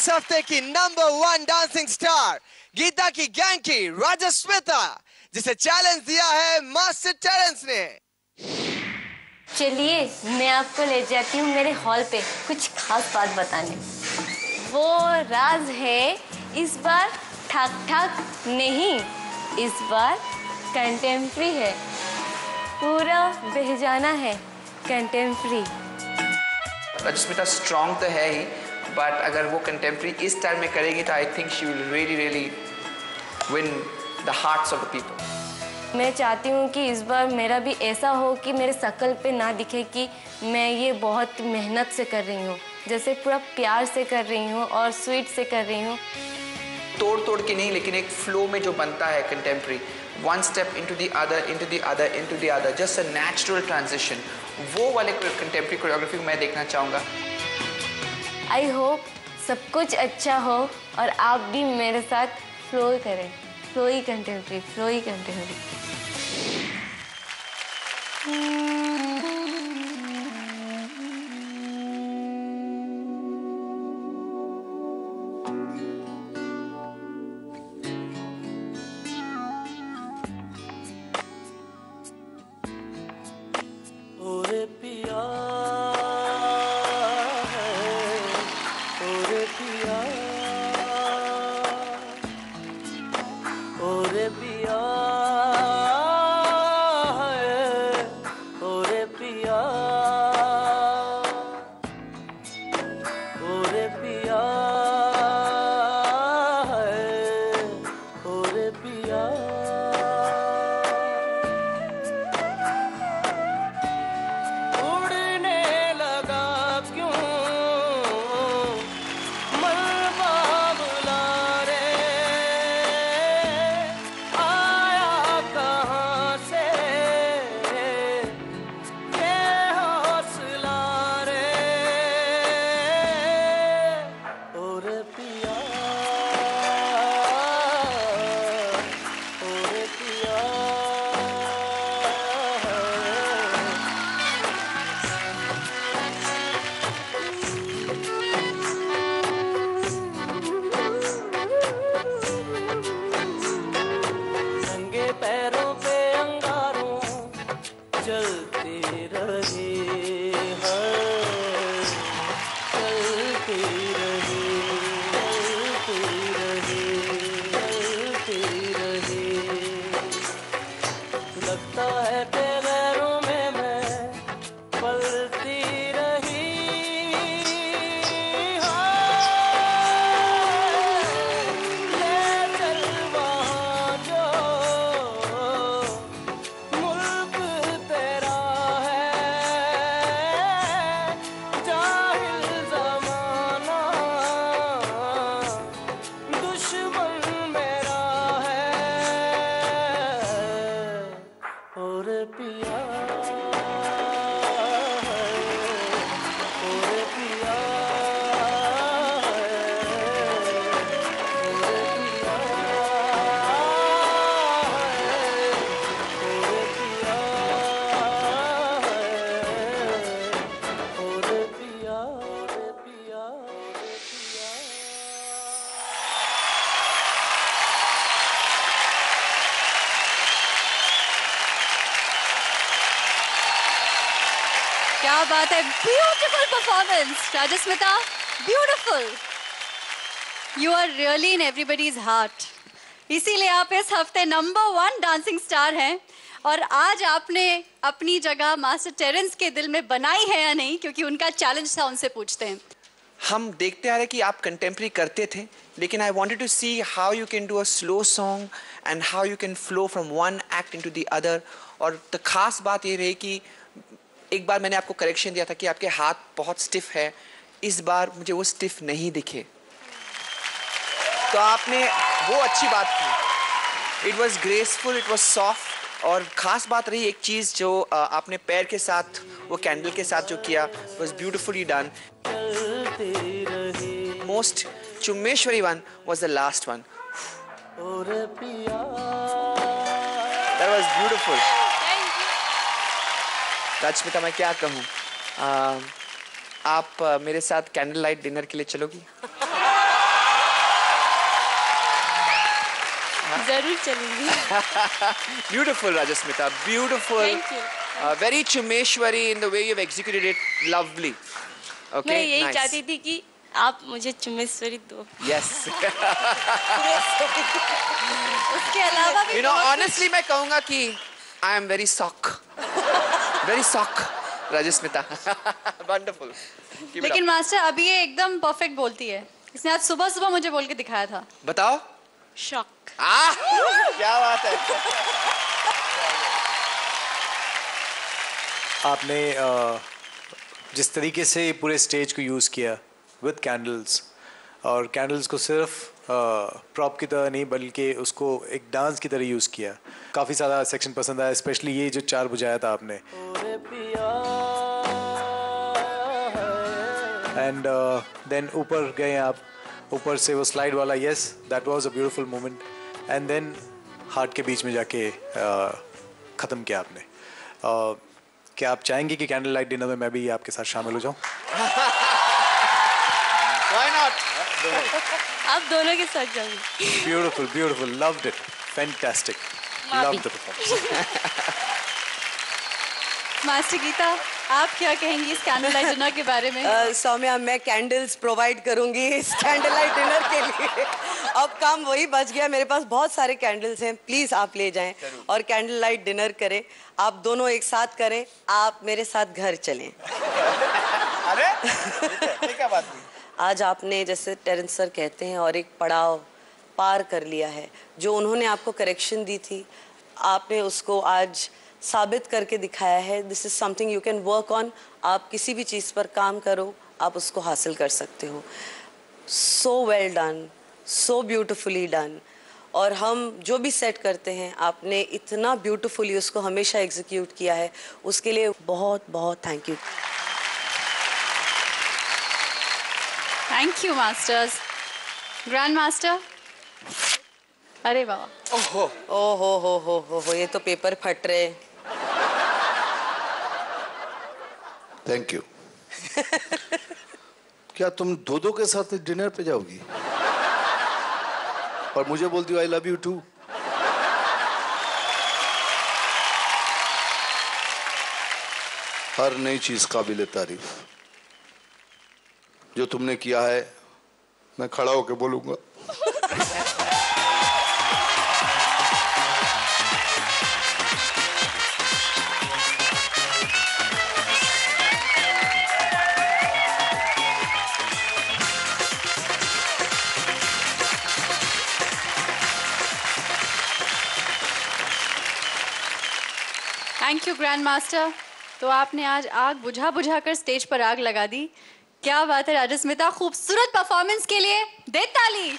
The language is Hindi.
इस हफ़्ते की number one dancing star Geeta की गैंग की राजस्मिता जिसे चैलेंज दिया है मास्टर टेरेंस ने। चलिए मैं आपको ले जाती हूँ मेरे हॉल पे कुछ खास बात बताने। वो राज है इस बार ठाक ठाक नहीं इस बार कंटेम्प्री है। पूरा बहजाना है कंटेम्प्री रजस्मिता स्ट्रॉन्ग तो है ही बट अगर वो कंटेम्प्री इस स्टाइल में करेगी तो I think she will really really win the hearts of the people मैं चाहती हूँ कि इस बार मेरा भी ऐसा हो कि मेरे शकल पे ना दिखे कि मैं ये बहुत मेहनत से कर रही हूँ। जैसे पूरा प्यार से कर रही हूँ और स्वीट से कर रही हूँ। तोड़ तोड़ के नहीं लेकिन एक फ्लो में जो बनता है contemporary one step into the other into the other into the other just a natural transition वो वाले कंटेम्प्री कोरियोग्राफी मैं देखना चाहूँगा। आई होप सब कुछ अच्छा हो और आप भी मेरे साथ फ्लो करें। फ्लो ही कंटेम्प्री फ्लो और पिया क्या बात है? Beautiful performance Rajasmita beautiful you are really in everybody's heart इसीलिए आप इस हफ़्ते नंबर वन डांसिंग स्टार हैं। और आज आपने अपनी जगह मास्टर टेरेंस के दिल में बनाई है या नहीं, क्योंकि उनका चैलेंज था, उनसे पूछते हैं। हम देखते आ रहे कि आप कंटेम्प्री करते थे, लेकिन I wanted to see how you can do a slow song and how you can flow from one act into the other और तो खास बात ये रही कि एक बार मैंने आपको करेक्शन दिया था कि आपके हाथ बहुत स्टिफ है। इस बार मुझे वो स्टिफ नहीं दिखे। तो आपने वो अच्छी बात की। It was graceful it was soft और ख़ास बात रही एक चीज़ जो आपने पैर के साथ, वो कैंडल के साथ जो किया was beautifully done most चुम्मेश्वरी one was the last one that was beautiful तो राजपिता मैं क्या कहूँ? आप मेरे साथ कैंडल लाइट डिनर के लिए चलोगी? हाँ। ज़रूर चलूँगी। Beautiful Rajsmita beautiful very चुमेश्वरी in the way you executed it lovely okay मैं यही चाहती थी कि आप मुझे चुमेश्वरी दो। यस उसके अलावा यू नो ऑनेस्टली मैं कहूँगा कि I am very shocked Rajasmita. Wonderful. Keep it लेकिन मास्टर अभी ये एकदम परफेक्ट बोलती है। इसने आज सुबह सुबह मुझे बोल के दिखाया था। बताओ। शॉक क्या बात है। आपने जिस तरीके से पूरे स्टेज को यूज़ किया विद कैंडल्स और कैंडल्स को सिर्फ़ प्रॉप की तरह नहीं बल्कि उसको एक डांस की तरह यूज़ किया। काफ़ी सारा सेक्शन पसंद आया स्पेशली ये जो चार बुझाया था आपने। पिया एंड देन ऊपर गए आप ऊपर से वो स्लाइड वाला yes that was a beautiful moment and then heart के बीच में जाके uh, ख़त्म किया आपने Uh, क्या आप चाहेंगे कि कैंडल लाइट डिनर में मैं भी आपके साथ शामिल हो जाऊँ Why not? आप दोनों के साथ जाऊँगी Beautiful, beautiful. Loved it. Fantastic. Loved the performance. Master Geeta आप क्या कहेंगी इस कैंडल लाइट डिनर के बारे में? सौम्या मैं कैंडल्स प्रोवाइड करूँगी इस कैंडल लाइट डिनर के लिए। अब काम वही बच गया मेरे पास बहुत सारे कैंडल्स हैं। प्लीज़ आप ले जाएँ और कैंडल लाइट डिनर करें। आप दोनों एक साथ करें आप मेरे साथ घर चलें। अरे क्या बात आज आपने जैसे टेरेंस सर कहते हैं और एक पड़ाव पार कर लिया है जो उन्होंने आपको करेक्शन दी थी। आपने उसको आज साबित करके दिखाया है। This is something you can work on आप किसी भी चीज़ पर काम करो आप उसको हासिल कर सकते हो। So well done so beautifully done और हम जो भी सेट करते हैं आपने इतना ब्यूटिफुली उसको हमेशा एग्जीक्यूट किया है। उसके लिए बहुत बहुत thank you thank you masters grand master अरे बाबा। ओहो। ओ हो हो हो हो हो ये तो पेपर फट रहे। थैंक यू क्या तुम दो दो के साथ डिनर पे जाओगी? और मुझे बोलती हो आई लव यू टू हर नई चीज़ काबिल तारीफ़। जो तुमने किया है मैं खड़ा होकर बोलूँगा। यू ग्रैंड मास्टर तो आपने आज आग बुझा बुझा कर स्टेज पर आग लगा दी। क्या बात है, राजस्मिता, खूबसूरत परफॉर्मेंस के लिए। दे ताली।